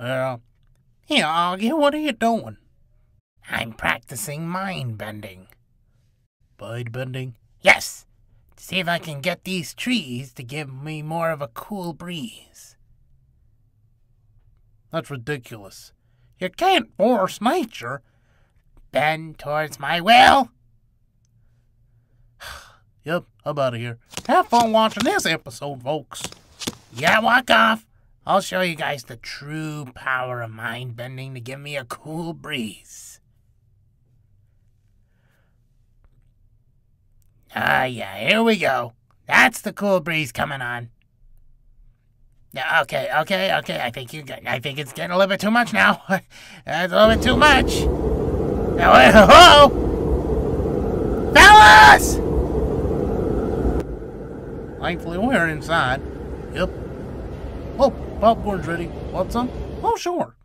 Here, Oggy, what are you doing? I'm practicing mind bending. Mind bending? Yes! To see if I can get these trees to give me more of a cool breeze. That's ridiculous. You can't force nature. Bend towards my will. yep, I'm out of here. Have fun watching this episode, folks. Yeah, walk off. I'll show you guys the true power of mind bending to give me a cool breeze. Ah, yeah, here we go. That's the cool breeze coming on. Yeah, okay, okay, okay. I think you I think it's getting a little bit too much now. That's a little bit too much. Now, wait, whoa! Fellas! Thankfully, we're inside. Yep. Oh, popcorn's ready. Want some? Oh, sure.